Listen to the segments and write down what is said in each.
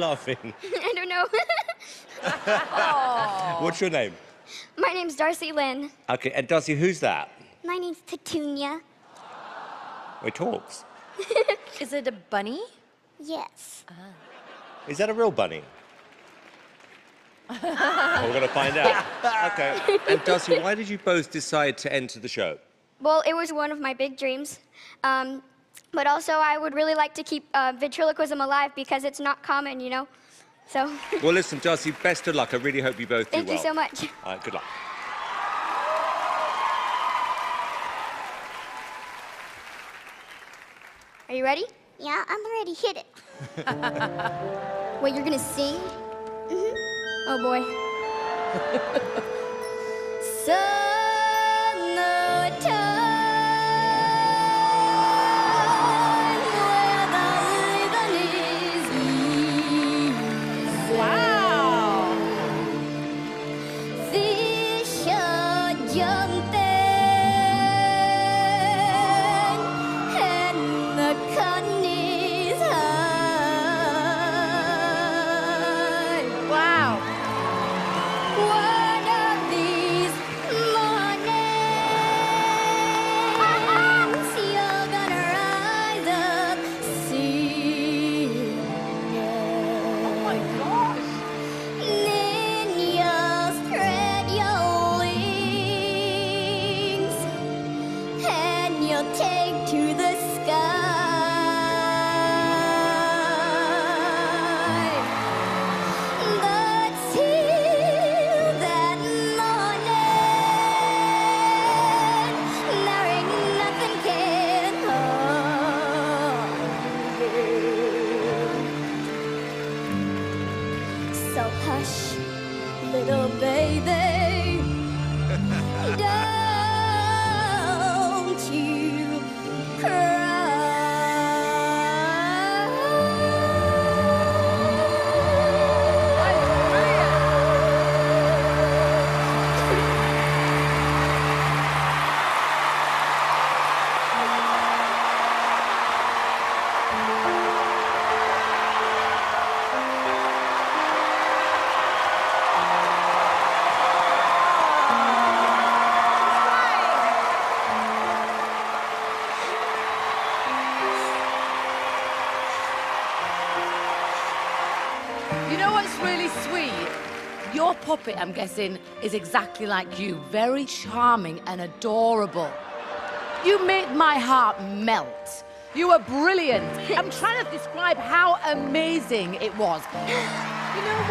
laughing? I don't know. What's your name? My name's Darci Lynne. Okay, and Darci, who's that? My name's Petunia. It talks. Is it a bunny? Yes. Is that a real bunny? well, we're going to find out. Okay. And Darci, why did you both decide to enter the show? Well, it was one of my big dreams. Um, but also, I would really like to keep uh, ventriloquism alive because it's not common, you know? So, Well, listen, Darci, best of luck. I really hope you both thank do you well. so much. All right, good luck. Are you ready? Yeah, I'm ready. Hit it. Wait, you're gonna sing? Mm-hmm. Oh boy. Wow. Puppet, I'm guessing, is exactly like you. Very charming and adorable. You made my heart melt. You were brilliant. I'm trying to describe how amazing it was. You know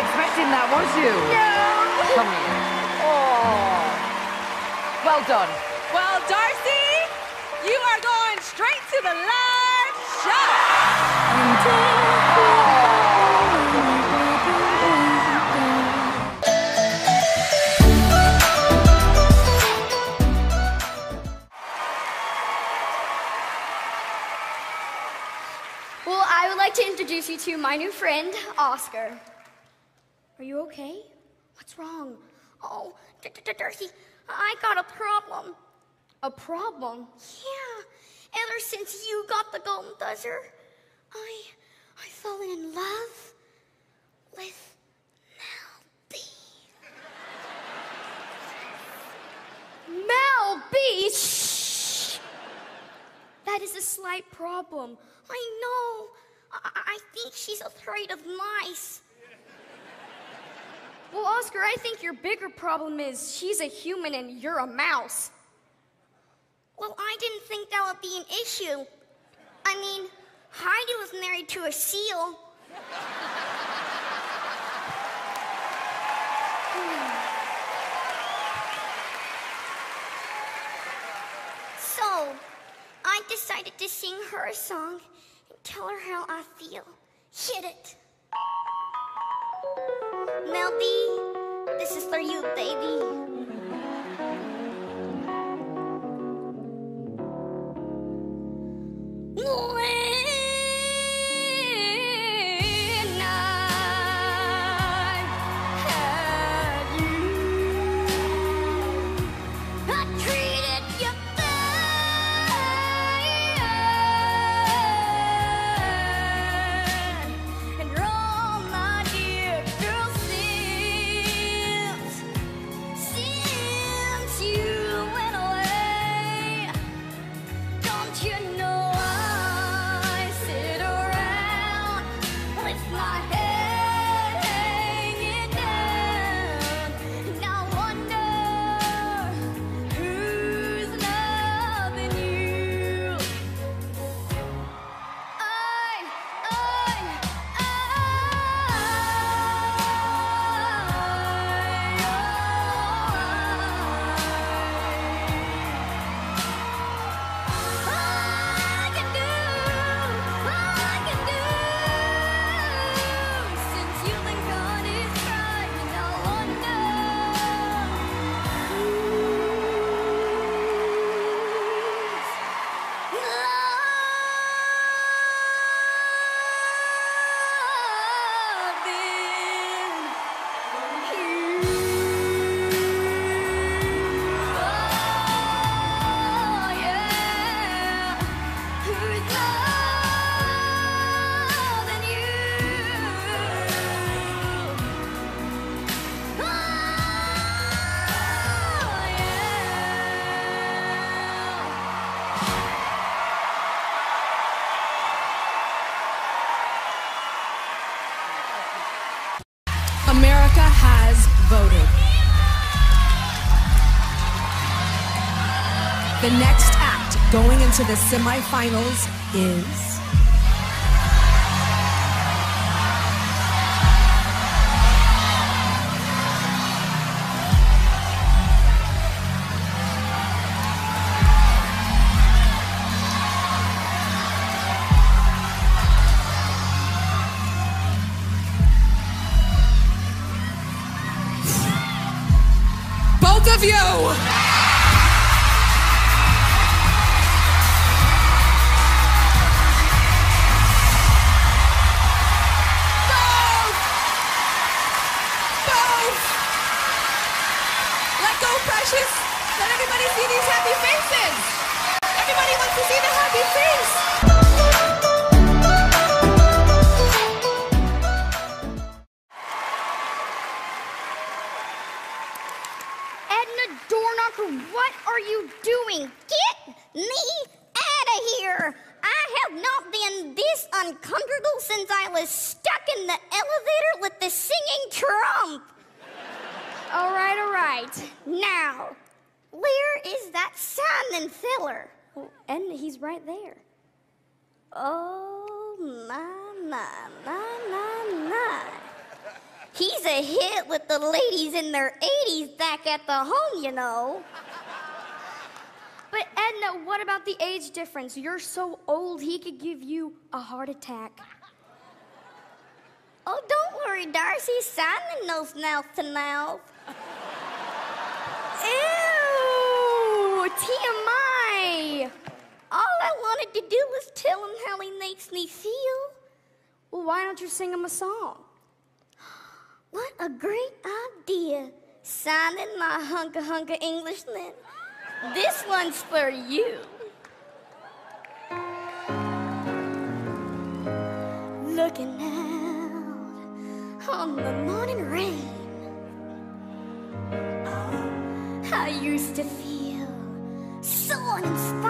expecting that, was you? No. Come here. Oh. Well done. Well, Darci, you are going straight to the live show. Well, I would like to introduce you to my new friend, Oscar. Are you okay? What's wrong? Oh, Darci, I got a problem. A problem? Yeah. Ever since you got the golden buzzer, I, I fell in love with Mel B. Mel B. Shh. That is a slight problem. I know. I, I think she's afraid of mice. Well, Oscar, I think your bigger problem is she's a human and you're a mouse. Well, I didn't think that would be an issue. I mean, Heidi was married to a seal. so, I decided to sing her a song and tell her how I feel. Hit it. Mel B, this is for you, baby. The next act going into the semifinals is. Both of you! Go, precious! Let everybody see these happy faces! Everybody wants to see the happy face! Edna Doorknocker, what are you doing? Get me out of here! I have not been this uncomfortable since I was stuck in the elevator with the singing Trump. All right, all right. Now, where is that Simon filler? Oh, Edna, he's right there. Oh, my, my, my, my, my. He's a hit with the ladies in their 80s back at the home, you know. But Edna, what about the age difference? You're so old, he could give you a heart attack. Oh, don't worry, Darci. Simon knows mouth to mouth. Ew, TMI. All I wanted to do was tell him how he makes me feel. Well, why don't you sing him a song? What a great idea. Signing my hunka hunka Englishman. This one's for you. Looking out on the morning rain. Oh, I used to feel so uninspired.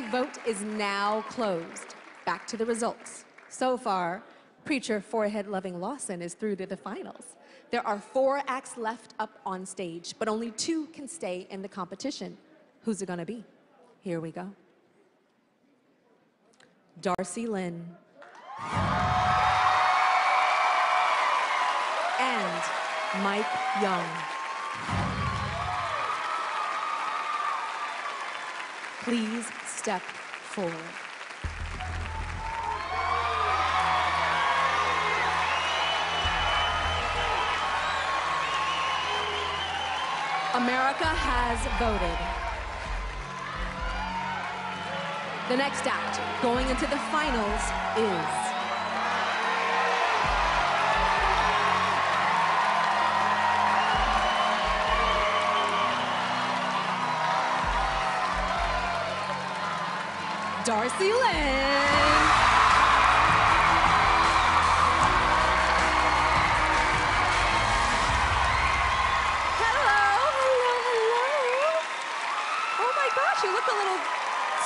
Vote is now closed. Back to the results. So far, preacher forehead loving Lawson is through to the finals. There are four acts left up on stage, but only two can stay in the competition. Who's it gonna be? Here we go. Darci Lynne. And Mike Yung. Please step forward. America has voted. The next act going into the finals is Darci Lynne. Hello, hello, hello. Oh my gosh, you look a little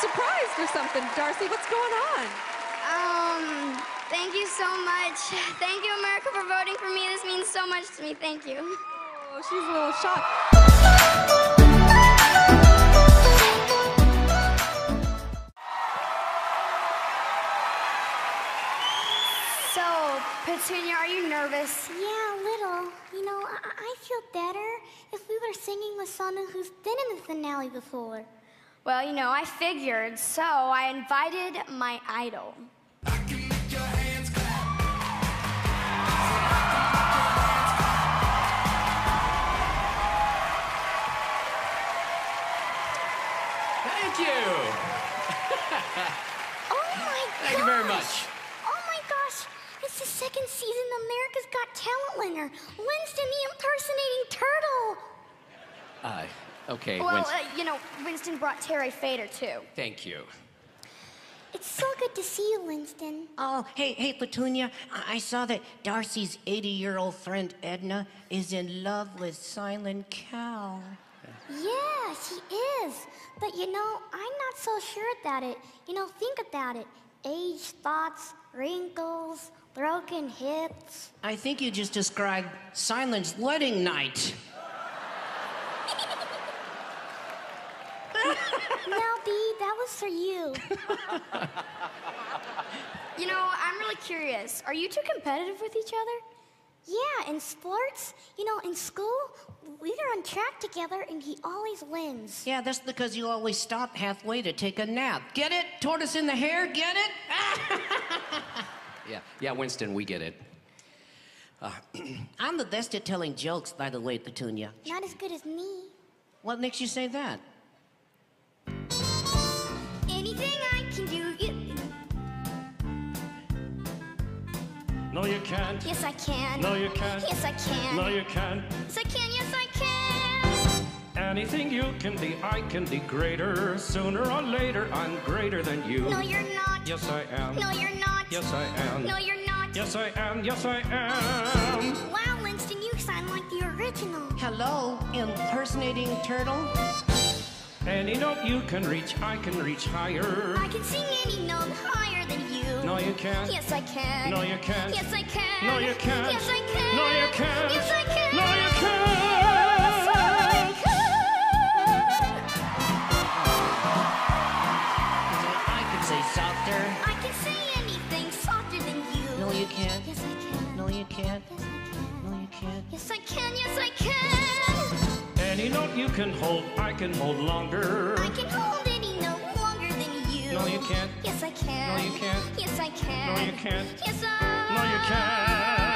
surprised or something. Darci, what's going on? Um, thank you so much. Thank you, America, for voting for me. This means so much to me. Thank you. Oh, she's a little shocked. Petunia, are you nervous? Yeah, a little. You know, I, I feel better if we were singing with someone who's been in the finale before. Well, you know, I figured, so I invited my idol. Thank you. Oh my Thank you very much. Oh my gosh, it's the second season of America's Got Talent winner, Winston the impersonating turtle. Uh, okay, Well, Winston. uh, you know, Winston brought Terry Fator too. Thank you. It's so good to see you, Winston. Oh, hey, hey, Petunia. I, I saw that Darci's 80 year old friend Edna is in love with Simon Cowell. Yeah, she is. But you know, I'm not so sure about it. You know, think about it. Age spots, wrinkles, broken hips. I think you just described Silence wedding night. Now, B, that was for you. you know, I'm really curious. Are you two competitive with each other? Yeah, in sports, you know, in school, we are on track together and he always wins. Yeah, that's because you always stop halfway to take a nap. Get it? Tortoise in the hare? Get it? Yeah, yeah, Winston, we get it. Uh, I'm the best at telling jokes, by the way, Petunia. Not as good as me. What makes you say that? Anything I can do, you... No, you can't. Yes, I can. No, you can't. Yes, I can. No, you can't. Yes, I can. Yes, I can. Anything you can be, I can be greater. Sooner or later, I'm greater than you. No, you're not. Yes, I am. No, you're not. Yes, I am. No, you're not. Yes, I am. Yes, I am. Wow, Winston, you sound like the original. Hello, impersonating turtle. Any note you can reach, I can reach higher. I can sing any note higher than you. No, you can't. Yes, I can. No, you can't. Yes, I can. No, you can't. Yes, I can. No, you can't. Yes, I can. No, Yes, I can. Yes, I can. Any note you can hold, I can hold longer. I can hold any note longer than you. No, you can't. Yes, I can. No, you can't. Yes, I can. No, you can't. Yes, I. No, you can't.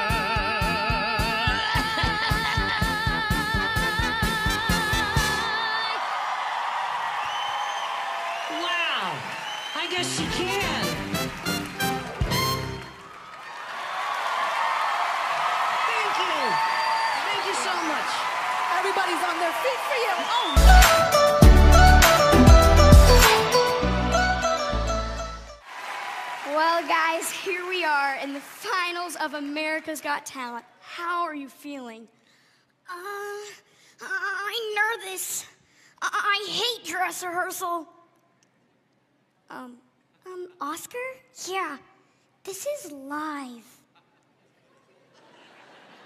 America's Got Talent. How are you feeling? Uh, I'm nervous. I, hate dress rehearsal. Um, um, Oscar? Yeah, this is live.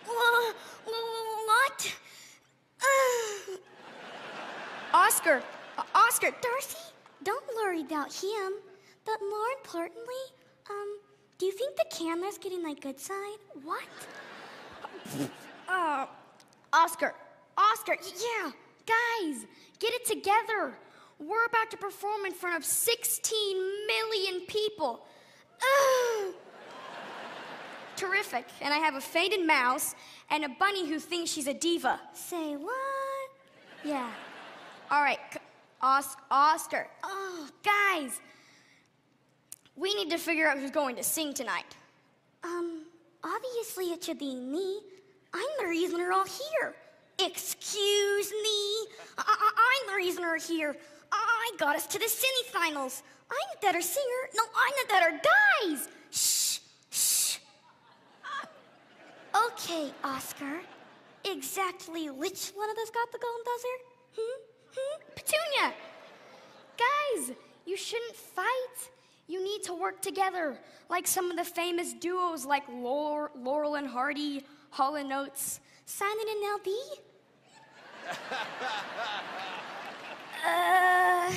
Wha- what? Uh, Oscar, Oscar, Darci, don't worry about him. But more importantly, um, do you think the camera's getting my good side? What? Uh, Oscar, Oscar, yeah, guys, get it together. We're about to perform in front of 16 million people. Ugh. Terrific. And I have a faded mouse and a bunny who thinks she's a diva. Say what? Yeah. All right, Os- Oscar. Oh, guys, we need to figure out who's going to sing tonight. Um, obviously it should be me. I'm the reason we're all here. Excuse me? I- I- I'm the reason we're here. I got us to the semifinals. I'm the better singer. No, I'm the better guys. Shh, shh. Okay, Oscar. Exactly which one of us got the golden buzzer? Hmm? Hmm? Petunia! Guys, you shouldn't fight. You need to work together, like some of the famous duos like Laurel, and Hardy, Hall and Oates, Simon and LB. uh,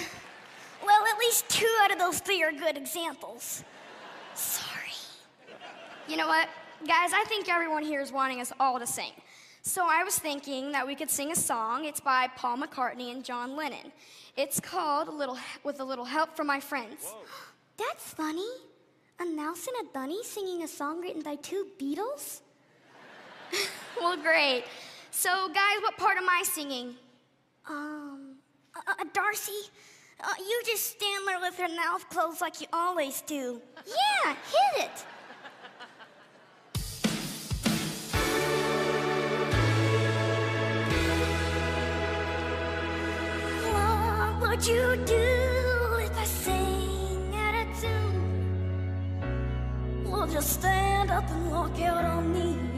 well, at least two out of those three are good examples. Sorry. You know what, guys? I think everyone here is wanting us all to sing. So I was thinking that we could sing a song. It's by Paul McCartney and John Lennon. It's called little, "With a Little Help from My Friends." That's funny. A mouse and a bunny singing a song written by two Beatles. well, great. So, guys, what part am I singing? Um, uh, uh, Darci, uh, you just stand there with your mouth closed like you always do. Yeah, hit it. What would you do just stand up and walk out on me?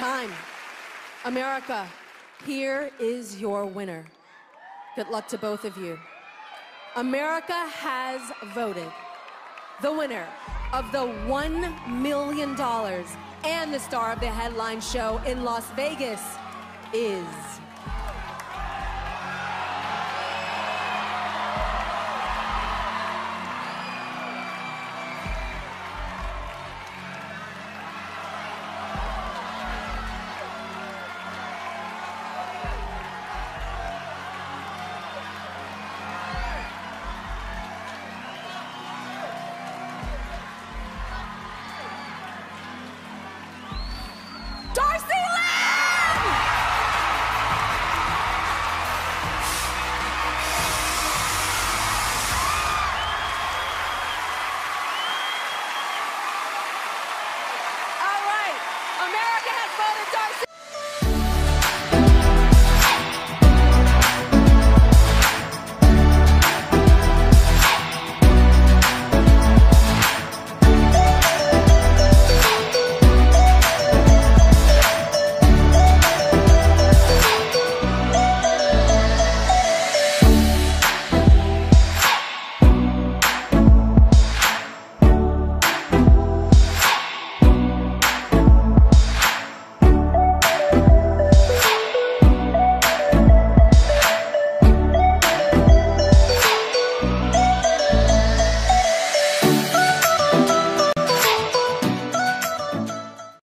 Time. America, here is your winner. Good luck to both of you. America has voted. The winner of the $1 million and the star of the headline show in Las Vegas is.